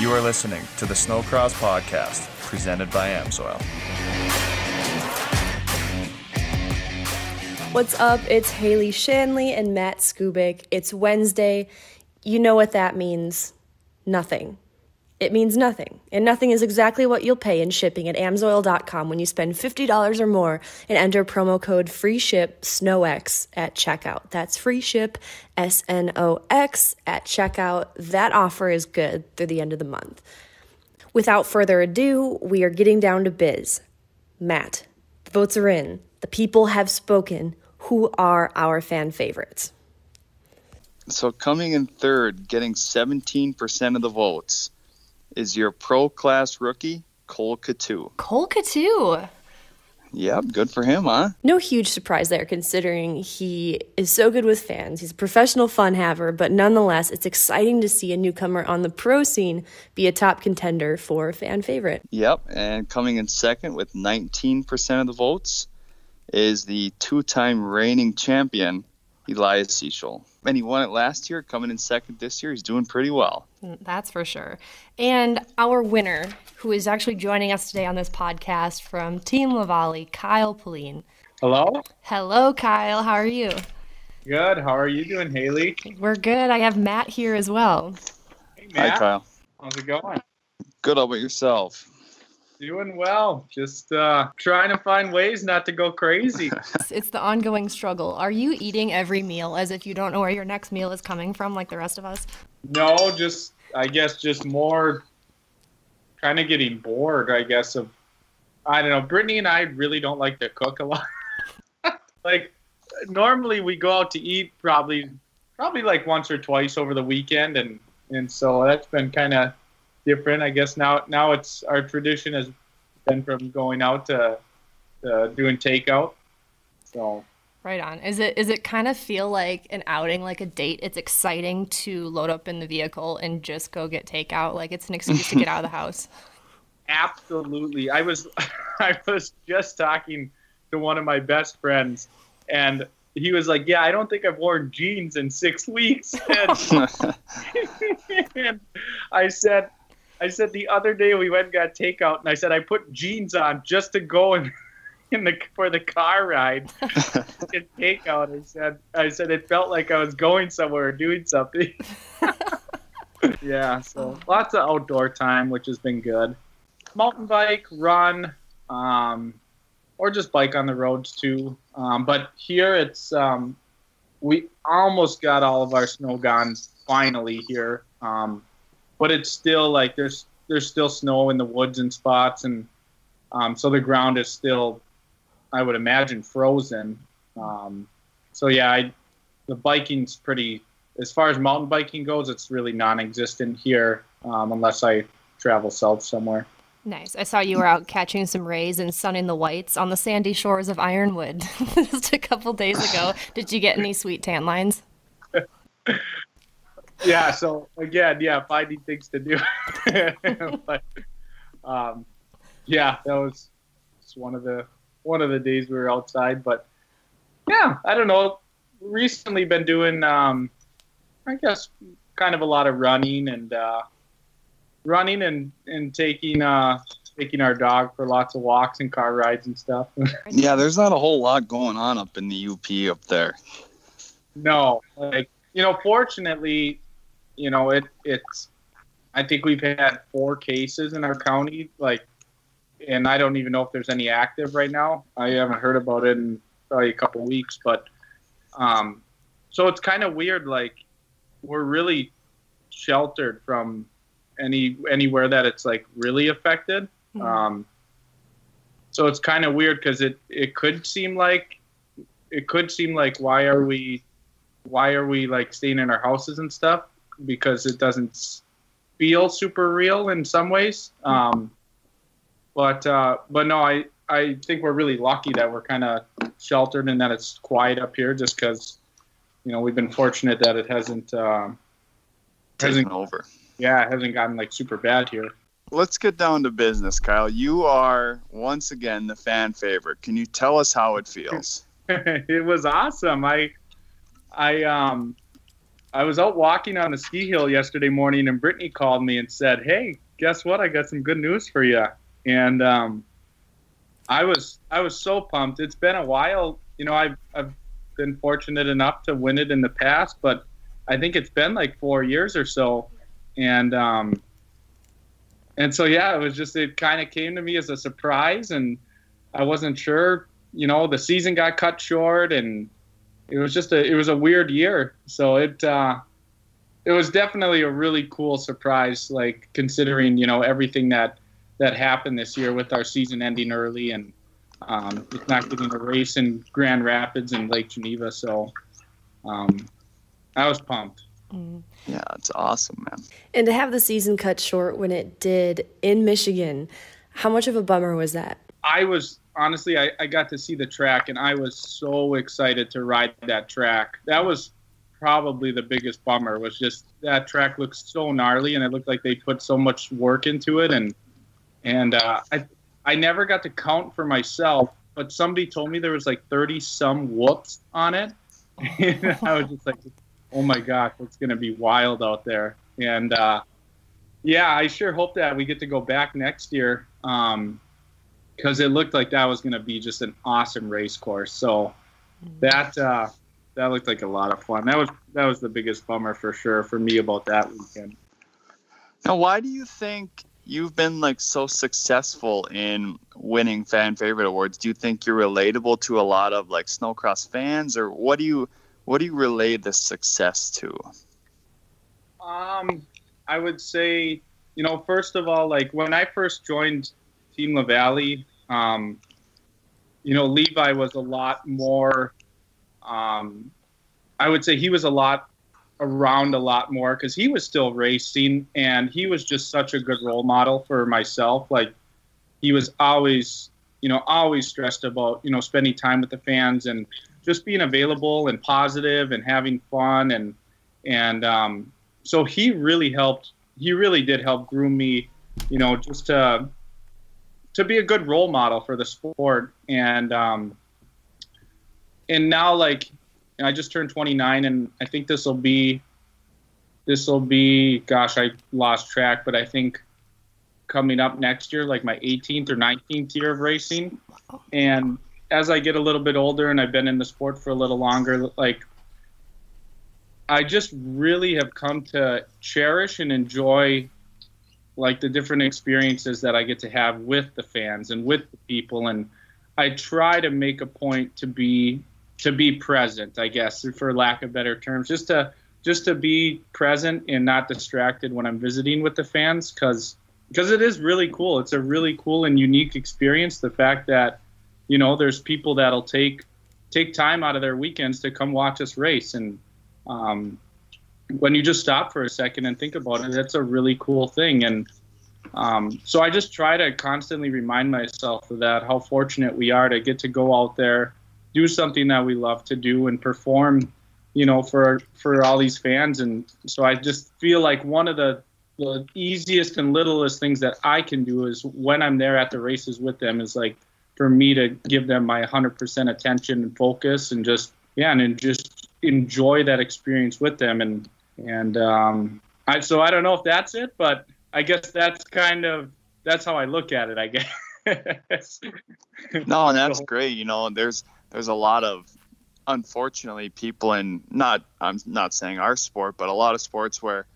You are listening to the Snocross Podcast, presented by Amsoil. What's up? It's Haley Shanley and Matt Skubik. It's Wednesday. You know what that means nothing. It means nothing. And nothing is exactly what you'll pay in shipping at amsoil.com when you spend $50 or more and enter promo code FREESHIP SNOX at checkout. That's free ship S N O X at checkout. That offer is good through the end of the month. Without further ado, we are getting down to biz. Matt, the votes are in. The people have spoken. Who are our fan favorites? So coming in third, getting 17% of the votes, is your pro class rookie, Cole Katu. Cole Katu. Yep, good for him, huh? No huge surprise there, considering he is so good with fans. He's a professional fun haver, but nonetheless, it's exciting to see a newcomer on the pro scene be a top contender for fan favorite. Yep, and coming in second with 19% of the votes is the two time reigning champion, Elias Ishoel. And he won it last year, coming in second this year. He's doing pretty well. Mm, that's for sure. And our winner, who is actually joining us today on this podcast from Team LaVallee, Kyle Pavelka. Hello. Hello, Kyle. How are you? Good. How are you doing, Haley? We're good. I have Matt here as well. Hey, Matt. Hi, Kyle. How's it going? Good. How about yourself? Doing well. Just uh, trying to find ways not to go crazy. It's- It's the ongoing struggle. Are you eating every meal as if you don't know where your next meal is coming from, like the rest of us? no, just I guess just more kind of getting bored. I guess of I don't know. Brittany and I really don't like to cook a lot. like normally we go out to eat probably probably like once or twice over the weekend, and and so that's been kind of different. I guess now now it's our tradition has been from going out to, to doing takeout. So Right on. Is it is it kind of feel like an outing, like a date? It's exciting to load up in the vehicle and just go get takeout. Like it's an excuse to get out of the house. absolutely, I was I was just talking to one of my best friends, and he was like, "Yeah, I don't think I've worn jeans in six weeks." And, and I said, I said the other day we went and got takeout, and I said I put jeans on just to go in, in the for the car ride. Get takeout. I said, I said it felt like I was going somewhere or doing something. yeah, so lots of outdoor time, which has been good. Mountain bike, run, um, or just bike on the roads too. Um, but here it's um, we almost got all of our snow gone finally here. Um, but it's still like there's there's still snow in the woods and spots, and um, so the ground is still, I would imagine, frozen. Um, so yeah, I, the biking's pretty. As far as mountain biking goes, it's really non-existent here, um, unless I travel south somewhere. Nice. I saw you were out catching some rays and sunning the whites on the sandy shores of Ironwood just a couple days ago. Did you get any sweet tan lines? Yeah so again yeah finding things to do. But um, yeah that was just one of the one of the days we were outside but yeah i don't know. Recently been doing um, i guess kind of a lot of running and uh, running and and taking uh taking our dog for lots of walks and car rides and stuff. Yeah, there's not a whole lot going on up in the UP up there. No, like you know, fortunately, you know, it it's. I think we've had four cases in our county, like, and I don't even know if there's any active right now. I haven't heard about it in probably a couple weeks, but, um, so it's kind of weird. Like, we're really sheltered from any anywhere that it's like really affected. Mhm. Um, so it's kind of weird because it it could seem like it could seem like why are we why are we like staying in our houses and stuff because it doesn't feel super real in some ways um, but uh, but no i i think we're really lucky that we're kind of sheltered and that it's quiet up here just because you know we've been fortunate that it hasn't um, hasn't over. yeah it hasn't gotten like super bad here Let's get down to business, Kyle. You are once again the fan favorite. Can you tell us how it feels? it was awesome. I I um I was out walking on the ski hill yesterday morning, and Brittany called me and said, "Hey, guess what? I got some good news for you." And um, I was I was so pumped. It's been a while. You know, I've I've been fortunate enough to win it in the past, but I think it's been like four years or so, and um, and so yeah, it was just it kind of came to me as a surprise, and I wasn't sure. You know, the season got cut short, and it was just a it was a weird year. So it uh, it was definitely a really cool surprise, like considering you know everything that that happened this year with our season ending early and um, with not getting a race in Grand Rapids and Lake Geneva. So um, I was pumped. Yeah, it's awesome, man. And to have the season cut short when it did in Michigan, how much of a bummer was that? I was honestly, I, I got to see the track and I was so excited to ride that track. That was probably the biggest bummer was just that track looks so gnarly and it looked like they put so much work into it and and uh, I I never got to count for myself, but somebody told me there was like thirty some whoops on it. and I was just like, oh my gosh, it's gonna be wild out there. And uh, yeah, I sure hope that we get to go back next year. Um, because it looked like that was going to be just an awesome race course. So that uh, that looked like a lot of fun. That was that was the biggest bummer for sure for me about that weekend. Now, why do you think you've been like so successful in winning fan favorite awards? Do you think you're relatable to a lot of like snowcross fans, or what do you what do you relate the success to? Um, I would say, you know, first of all, like when I first joined Team LaVallee, um, you know, Levi was a lot more. Um, I would say he was a lot around a lot more because he was still racing and he was just such a good role model for myself. Like he was always, you know, always stressed about you know spending time with the fans and just being available and positive and having fun and and um, so he really helped. He really did help groom me, you know, just to to be a good role model for the sport. And um, and now like I just turned 29 and I think this will be this will be gosh I lost track but I think coming up next year like my 18th or 19th year of racing. And as I get a little bit older and I've been in the sport for a little longer like I just really have come to cherish and enjoy like the different experiences that I get to have with the fans and with the people and I try to make a point to be to be present I guess for lack of better terms just to just to be present and not distracted when I'm visiting with the fans cuz because it is really cool. It's a really cool and unique experience the fact that you know there's people that'll take take time out of their weekends to come watch us race and um, when you just stop for a second and think about it, that's a really cool thing. And um, so I just try to constantly remind myself of that, how fortunate we are to get to go out there, do something that we love to do, and perform, you know, for for all these fans. And so I just feel like one of the the easiest and littlest things that I can do is when I'm there at the races with them is like for me to give them my 100% attention and focus and just yeah and just enjoy that experience with them and and um, I so I don't know if that's it, but I guess that's kind of that's how I look at it. I guess. no, and that's great. You know, there's there's a lot of unfortunately people in not I'm not saying our sport, but a lot of sports where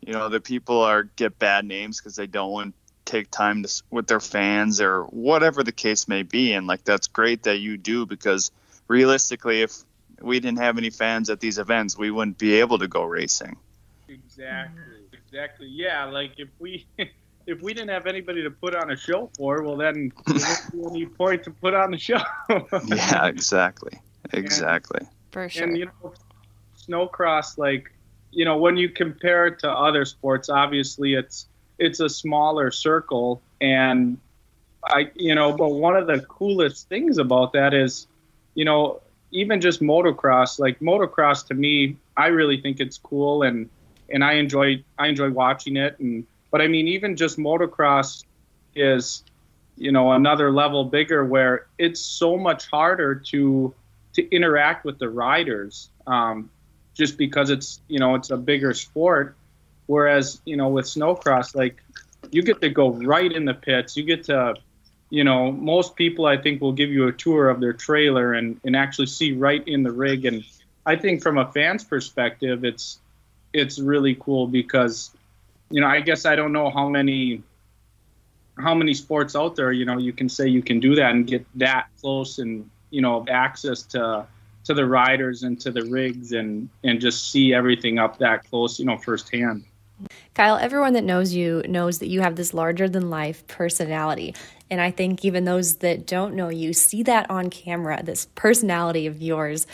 you know the people are get bad names because they don't want take time to, with their fans or whatever the case may be and like that's great that you do because realistically if we didn't have any fans at these events, we wouldn't be able to go racing. Exactly. Exactly. Yeah. Like if we if we didn't have anybody to put on a show for, well then there wouldn't be any point to put on the show. yeah. Exactly. Exactly. And, for sure. And you know, snowcross, like you know, when you compare it to other sports, obviously it's it's a smaller circle, and I, you know, but one of the coolest things about that is, you know, even just motocross, like motocross to me, I really think it's cool and and I enjoy I enjoy watching it and but I mean even just motocross is you know another level bigger where it's so much harder to to interact with the riders um, just because it's you know it's a bigger sport. Whereas you know with snowcross, like you get to go right in the pits. You get to, you know, most people I think will give you a tour of their trailer and and actually see right in the rig. And I think from a fan's perspective, it's it's really cool because, you know, I guess I don't know how many how many sports out there, you know, you can say you can do that and get that close and you know access to to the riders and to the rigs and and just see everything up that close, you know, firsthand. Kyle, everyone that knows you knows that you have this larger than life personality. And I think even those that don't know you see that on camera, this personality of yours.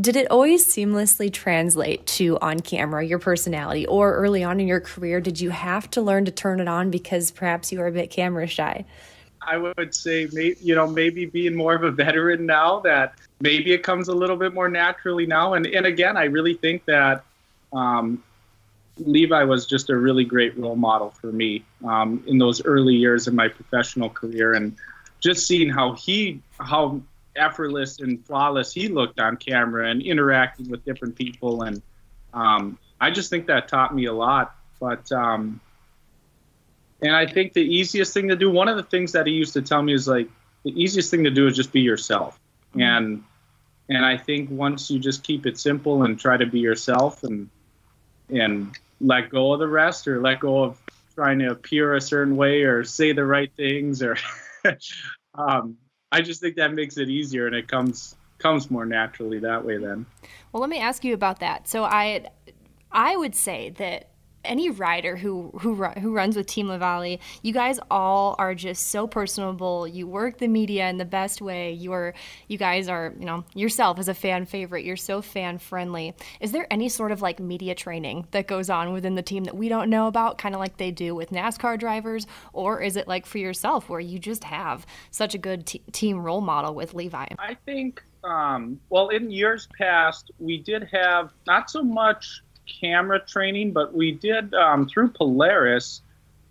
Did it always seamlessly translate to on camera, your personality? Or early on in your career, did you have to learn to turn it on because perhaps you were a bit camera shy? I would say, you know, maybe being more of a veteran now, that maybe it comes a little bit more naturally now. And, and again, I really think that um, Levi was just a really great role model for me um, in those early years of my professional career, and just seeing how he how effortless and flawless he looked on camera and interacting with different people, and um, I just think that taught me a lot. But um, and I think the easiest thing to do, one of the things that he used to tell me is like the easiest thing to do is just be yourself, mm-hmm. and and I think once you just keep it simple and try to be yourself and and let go of the rest or let go of trying to appear a certain way or say the right things or um, I just think that makes it easier and it comes comes more naturally that way then. Well, let me ask you about that. So I I would say that any rider who who who runs with Team Lavallee, you guys all are just so personable. You work the media in the best way. You're you guys are you know yourself as a fan favorite. You're so fan friendly. Is there any sort of like media training that goes on within the team that we don't know about, kind of like they do with NASCAR drivers, or is it like for yourself where you just have such a good team role model with Levi? I think um, well in years past we did have not so much camera training, but we did um, through Polaris.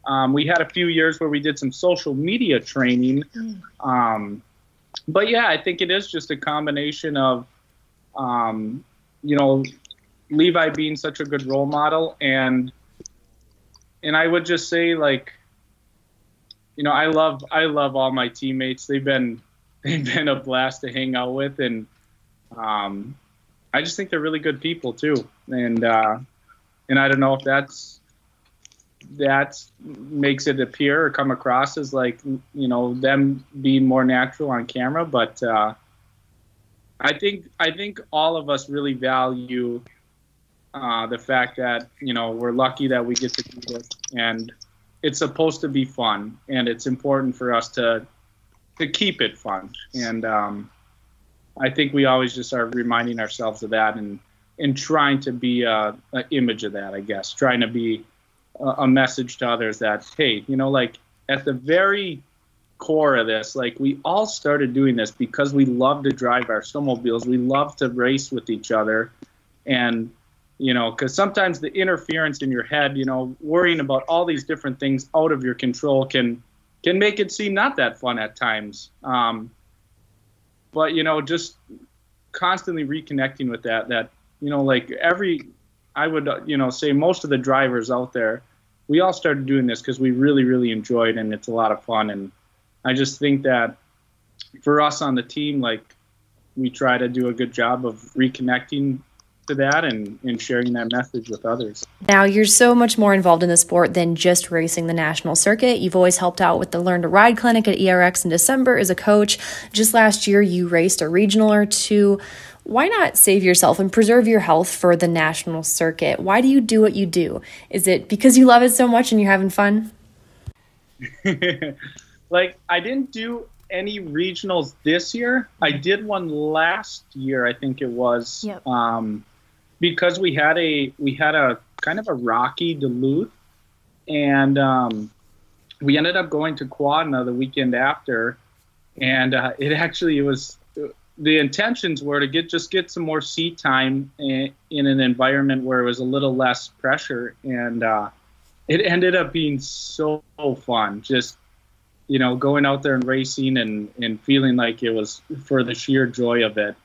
Um, we had a few years where we did some social media training. Um, but yeah, I think it is just a combination of, um, you know, Levi being such a good role model, and and I would just say like, you know, I love I love all my teammates. They've been they've been a blast to hang out with, and um, I just think they're really good people too, and uh, and I don't know if that's that makes it appear or come across as like you know them being more natural on camera, but uh, I think I think all of us really value uh, the fact that you know we're lucky that we get to do this, and it's supposed to be fun, and it's important for us to to keep it fun, and um, I think we always just are reminding ourselves of that and and trying to be a, a image of that. I guess trying to be a, a message to others that hey, you know, like at the very core of this, like we all started doing this because we love to drive our snowmobiles. We love to race with each other, and you know, because sometimes the interference in your head, you know, worrying about all these different things out of your control can can make it seem not that fun at times. Um, but you know, just constantly reconnecting with that. That you know, like every, I would uh, you know say most of the drivers out there, we all started doing this because we really really enjoyed and it's a lot of fun. And I just think that for us on the team, like we try to do a good job of reconnecting to that and, and sharing that message with others. Now, you're so much more involved in the sport than just racing the national circuit. You've always helped out with the Learn to Ride clinic at ERX in December as a coach. Just last year, you raced a regional or two. Why not save yourself and preserve your health for the national circuit? Why do you do what you do? Is it because you love it so much and you're having fun? like, I didn't do any regionals this year. I did one last year, I think it was. Yep. Um, because we had a we had a kind of a rocky Duluth, and um, we ended up going to Quadna the weekend after, and uh, it actually it was the intentions were to get just get some more seat time in, in an environment where it was a little less pressure, and uh, it ended up being so fun. Just you know, going out there and racing and and feeling like it was for the sheer joy of it,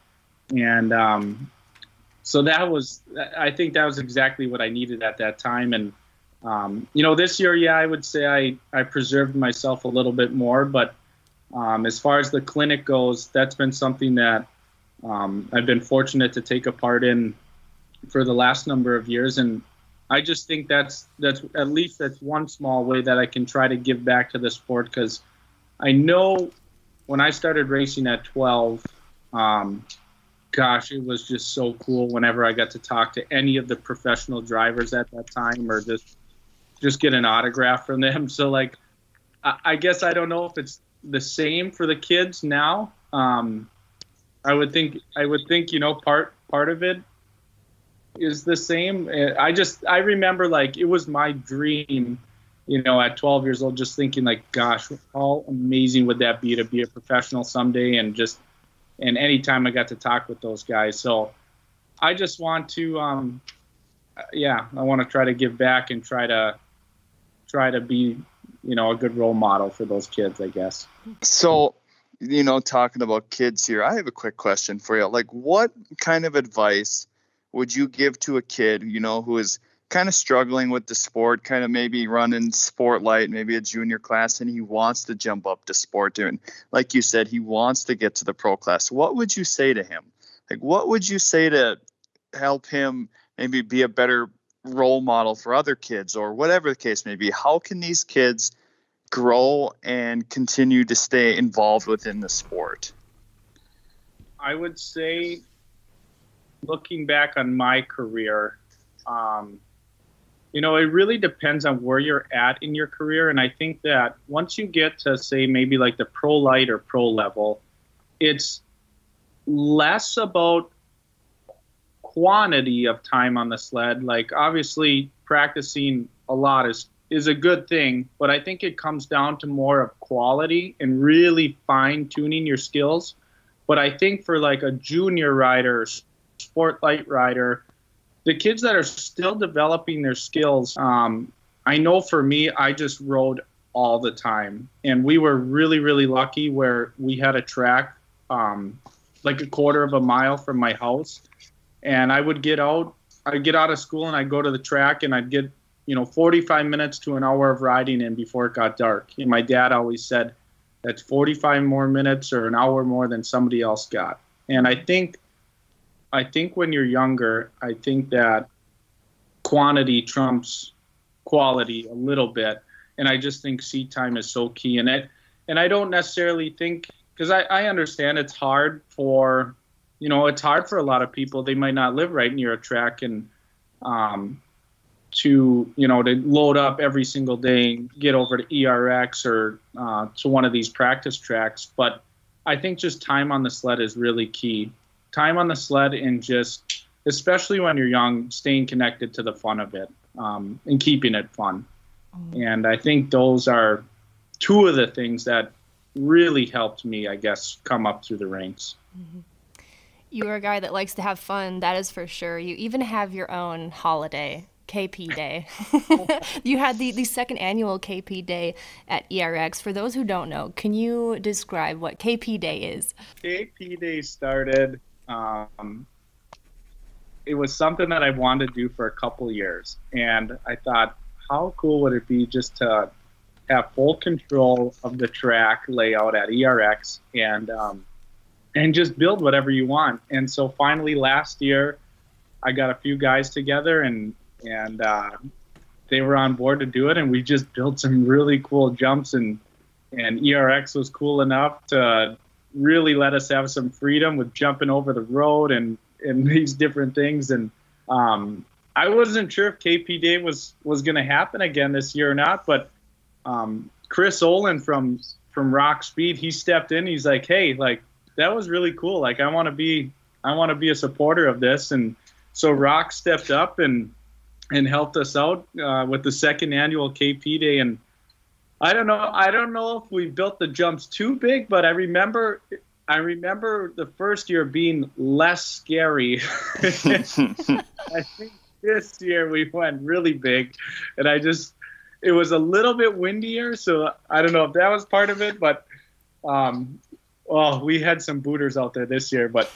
and um, so that was, I think that was exactly what I needed at that time. And, um, you know, this year, yeah, I would say I, I preserved myself a little bit more. But um, as far as the clinic goes, that's been something that um, I've been fortunate to take a part in for the last number of years. And I just think that's that's at least that's one small way that I can try to give back to the sport because I know when I started racing at 12, um, gosh, it was just so cool whenever I got to talk to any of the professional drivers at that time or just just get an autograph from them. So like, I, I guess I don't know if it's the same for the kids now. Um, I would think I would think you know part part of it is the same. I just I remember like it was my dream, you know, at 12 years old, just thinking like, gosh, how amazing would that be to be a professional someday, and just and anytime I got to talk with those guys, so I just want to, um, yeah, I want to try to give back and try to try to be, you know, a good role model for those kids, I guess. So you know, talking about kids here, I have a quick question for you. Like, what kind of advice would you give to a kid, you know, who is kind of struggling with the sport, kind of maybe running sport light, maybe a junior class, and he wants to jump up to sport and like you said, he wants to get to the pro class. What would you say to him? Like, what would you say to help him maybe be a better role model for other kids or whatever the case may be? How can these kids grow and continue to stay involved within the sport? I would say looking back on my career, um, you know, it really depends on where you're at in your career. And I think that once you get to, say, maybe like the pro light or pro level, it's less about quantity of time on the sled. Like, obviously, practicing a lot is is a good thing, but I think it comes down to more of quality and really fine tuning your skills. But I think for like a junior rider, sport light rider, the kids that are still developing their skills, um, I know for me, I just rode all the time. And we were really, really lucky where we had a track um, like a quarter of a mile from my house. And I would get out, I'd get out of school and I'd go to the track and I'd get, you know, 45 minutes to an hour of riding in before it got dark. And my dad always said, that's 45 more minutes or an hour more than somebody else got. And I think I think when you're younger, I think that quantity trumps quality a little bit, and I just think seat time is so key in it. And I don't necessarily think because I, I understand it's hard for you know it's hard for a lot of people. They might not live right near a track and um, to you know to load up every single day, and get over to ERX or uh, to one of these practice tracks. But I think just time on the sled is really key time on the sled and just, especially when you're young, staying connected to the fun of it um, and keeping it fun. Mm-hmm. And I think those are two of the things that really helped me, I guess, come up through the ranks. Mm-hmm. You are a guy that likes to have fun, that is for sure. You even have your own holiday. KP Day. you had the, the second annual KP Day at ERX. For those who don't know, can you describe what KP Day is? KP Day started um, it was something that I wanted to do for a couple years, and I thought, how cool would it be just to have full control of the track layout at ERX and um, and just build whatever you want. And so finally, last year, I got a few guys together and and uh, they were on board to do it, and we just built some really cool jumps and and ERX was cool enough to really let us have some freedom with jumping over the road and and these different things. And um, I wasn't sure if KP Day was was going to happen again this year or not, but um, Chris Olin from from Rock Speed, he stepped in. He's like, "Hey, like that was really cool. Like I want to be I want to be a supporter of this." And so Rock stepped up and and helped us out uh, with the second annual KP Day and I don't know. I don't know if we built the jumps too big, but I remember I remember the first year being less scary. I think this year we went really big, and I just it was a little bit windier, so I don't know if that was part of it, but um, well, we had some booters out there this year, but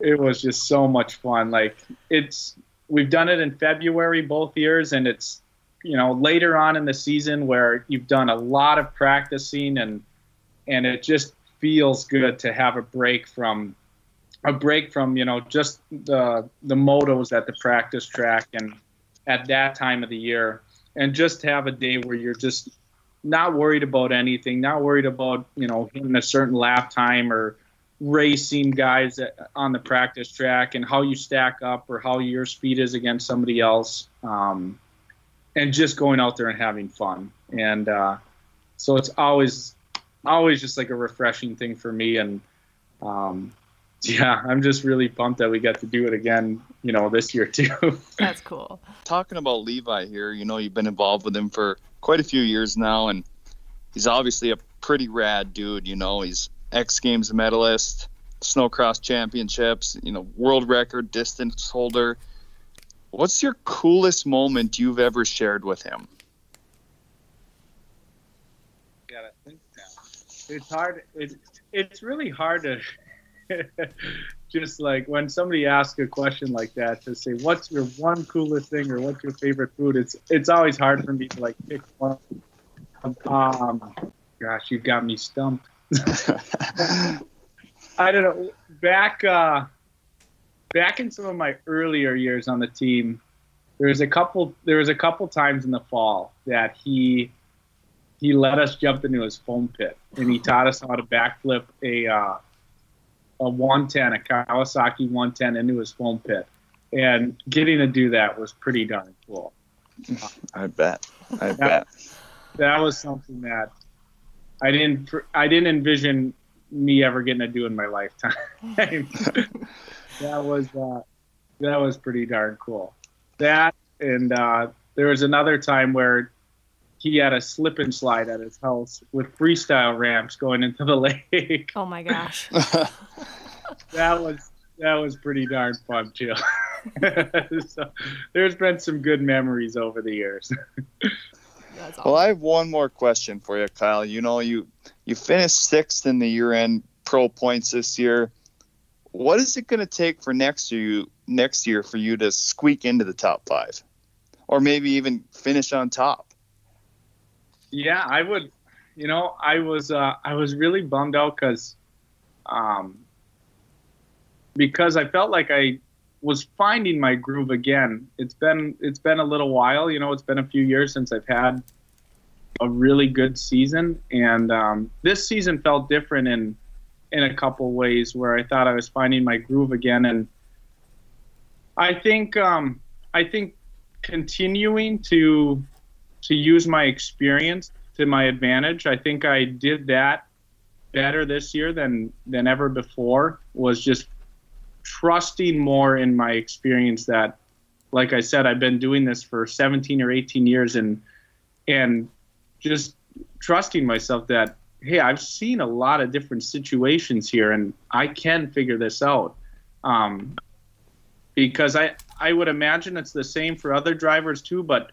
it was just so much fun. Like it's we've done it in February both years, and it's you know later on in the season where you've done a lot of practicing and and it just feels good to have a break from a break from you know just the the motos at the practice track and at that time of the year and just have a day where you're just not worried about anything not worried about you know hitting a certain lap time or racing guys on the practice track and how you stack up or how your speed is against somebody else. Um, and just going out there and having fun and uh, so it's always always just like a refreshing thing for me and um, yeah, I'm just really pumped that we got to do it again, you know, this year too. That's cool. Talking about Levi here, you know, you've been involved with him for quite a few years now, and he's obviously a pretty rad dude. You know, he's X Games medalist, snowcross championships, you know, world record distance holder. What's your coolest moment you've ever shared with him? Yeah, it's hard. It's it's really hard to just like when somebody asks a question like that to say what's your one coolest thing or what's your favorite food it's it's always hard for me to like pick one um gosh you got me stumped i don't know back uh back in some of my earlier years on the team there was a couple there was a couple times in the fall that he he let us jump into his foam pit and he taught us how to backflip a uh, a 110, a Kawasaki 110 into his foam pit. And getting to do that was pretty darn cool. I bet. I that, bet. That was something that I didn't I didn't envision me ever getting to do in my lifetime. that was uh, that was pretty darn cool. That and uh, there was another time where he had a slip and slide at his house with freestyle ramps going into the lake. Oh my gosh. that was that was pretty darn fun too. so, there's been some good memories over the years. awesome. Well, I have one more question for you, Kyle. You know, you you finished sixth in the year-end pro points this year. What is it going to take for next year? Next year for you to squeak into the top five, or maybe even finish on top? Yeah, I would. You know, I was uh, I was really bummed out because, um, because I felt like I was finding my groove again. It's been it's been a little while. You know, it's been a few years since I've had a really good season, and um, this season felt different in in a couple ways where I thought I was finding my groove again, and I think um, I think continuing to to use my experience to my advantage. I think I did that better this year than than ever before. Was just trusting more in my experience that like I said I've been doing this for 17 or 18 years and and just trusting myself that hey I've seen a lot of different situations here and I can figure this out. Um, because I I would imagine it's the same for other drivers too but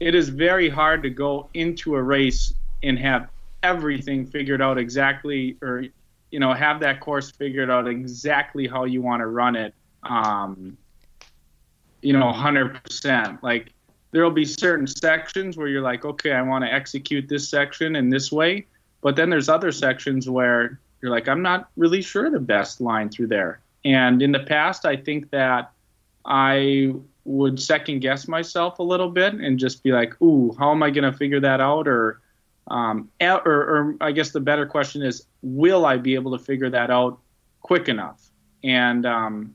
it is very hard to go into a race and have everything figured out exactly or you know have that course figured out exactly how you want to run it um, you know 100% like there'll be certain sections where you're like okay i want to execute this section in this way but then there's other sections where you're like i'm not really sure the best line through there and in the past i think that i would second guess myself a little bit and just be like, "Ooh, how am I going to figure that out?" Or, um, or, or I guess the better question is, will I be able to figure that out quick enough? And um,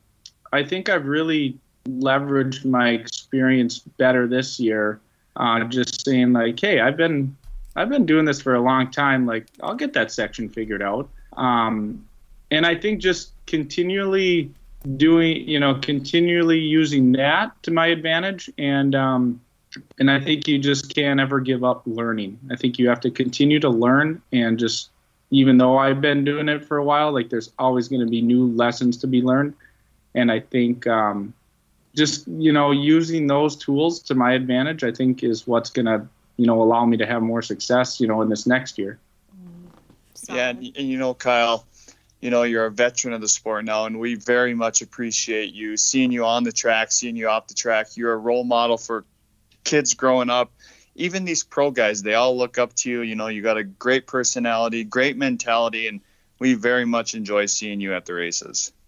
I think I've really leveraged my experience better this year. Uh, just saying like, "Hey, I've been I've been doing this for a long time. Like, I'll get that section figured out." Um, and I think just continually doing, you know, continually using that to my advantage. And, um, and I think you just can't ever give up learning. I think you have to continue to learn and just, even though I've been doing it for a while, like there's always going to be new lessons to be learned. And I think, um, just, you know, using those tools to my advantage, I think is what's going to, you know, allow me to have more success, you know, in this next year. Yeah. And, and you know, Kyle, you know, you're a veteran of the sport now, and we very much appreciate you seeing you on the track, seeing you off the track. You're a role model for kids growing up. Even these pro guys, they all look up to you. You know, you got a great personality, great mentality, and we very much enjoy seeing you at the races.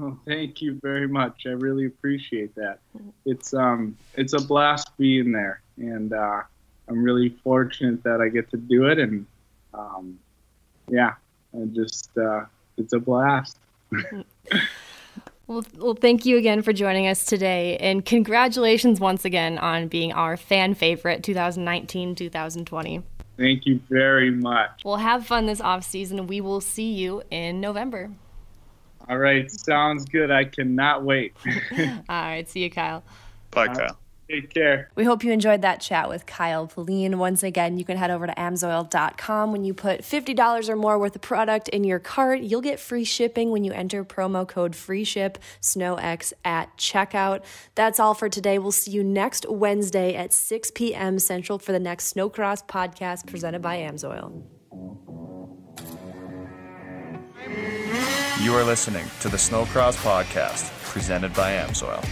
Oh, thank you very much. I really appreciate that. It's um, it's a blast being there, and uh, I'm really fortunate that I get to do it. And um, yeah, I just uh, it's a blast. Well, well, thank you again for joining us today, and congratulations once again on being our fan favorite 2019 2020. Thank you very much. We'll have fun this off season. We will see you in November. All right, sounds good. I cannot wait. All right, see you, Kyle. Bye, Kyle. Take care. We hope you enjoyed that chat with Kyle Pavelka. Once again, you can head over to amsoil.com. When you put $50 or more worth of product in your cart, you'll get free shipping when you enter promo code free FREESHIP SNOX at checkout. That's all for today. We'll see you next Wednesday at 6 p.m. Central for the next Snocross podcast presented by Amsoil. You are listening to the Snocross Podcast, presented by Amsoil.